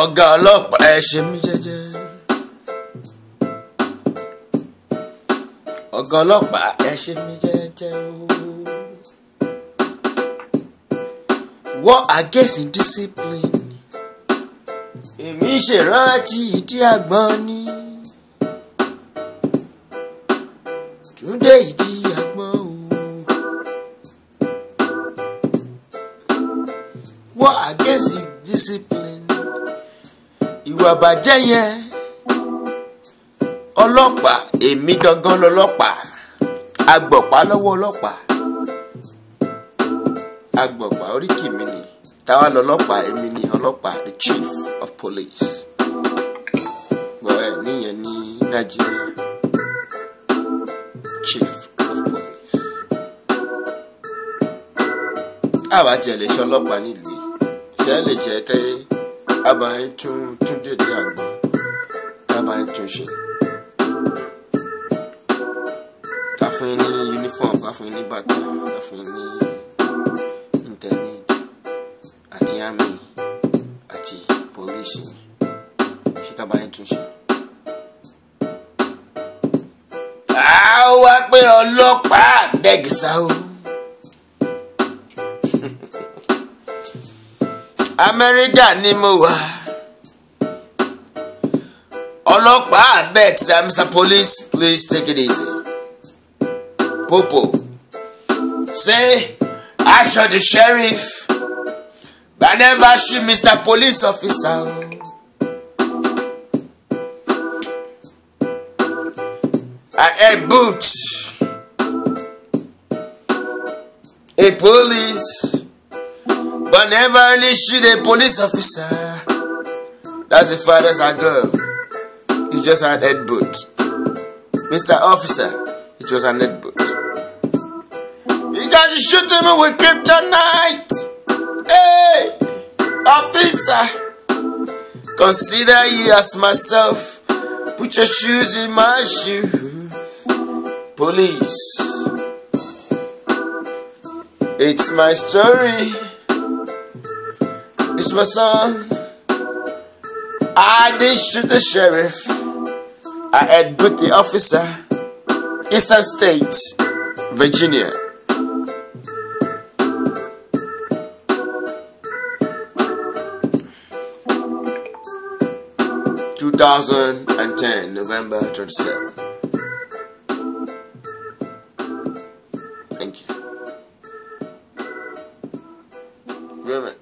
ọ̀gá ọlọ́pàá ẹ ṣe mí jẹ́jẹ́. ọ̀gá ọlọ́pàá ẹ ṣe mí jẹ́jẹ́. War against indiscipline. èmi ṣèrántí ìdí àgbọn ni. túndé ìdí àgbọn o. war against indiscipline. ìwà bàjẹ́ yẹn ọlọ́pàá èmi gangan lọlọ́pàá agbọ̀pá lọ́wọ́ ọlọ́pàá agbọ̀pá oríkì mi ni táwa lọlọ́pàá èmi ni ọlọ́pàá the chief of police. Bọ́ ẹ níyẹn ní nàìjíríà chief of police. Àwa tiẹ̀ lè ṣe ọlọ́pàá nílùú yìí ṣe lè jẹ́ kẹ́ abayín tún tún dédé àgbọn abayín tún ṣe. ká ní uniform ká fún yín ní bàtà ká ní internet àti army àti police ṣé ká bá yín tún ṣe. a wá pé ọlọ́pàá bẹ́ẹ̀gì sáwó. amẹ́ríkà ni mo wà ọlọ́pàá sir mr police please take it easy. Popo. Say, I shot the sheriff. But I never shoot Mr. Police Officer. I had boots. A police. But never really shoot a police officer. That's the father's a girl. It's just an head boot. Mr. Officer, it was an head boot. You guys shoot him with kryptonite. Hey, officer, consider you as myself. Put your shoes in my shoes. Police, it's my story. It's my song. I did shoot the sheriff. I had put the officer. Eastern State, Virginia. Two thousand and ten, November twenty seven. Thank you. Much.